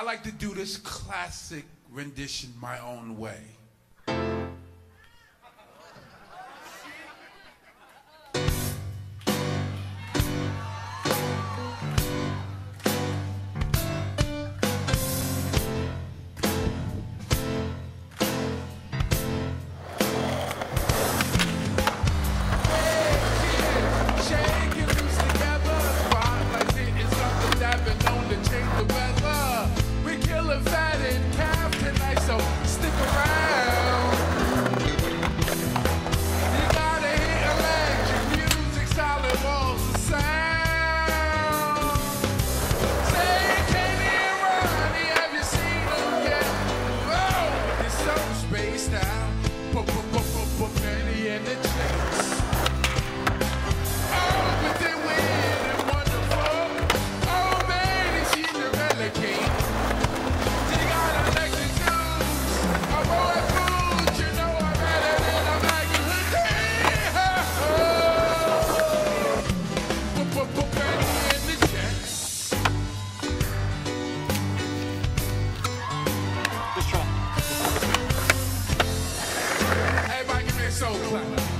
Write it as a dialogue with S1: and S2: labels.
S1: I like to do this classic rendition my own way. soul clap.